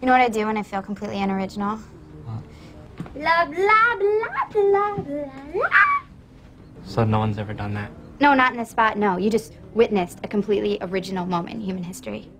You know what I do when I feel completely unoriginal? Blah, blah, blah, blah, blah, blah. So no one's ever done that. No, not in this spot, no. You just witnessed a completely original moment in human history.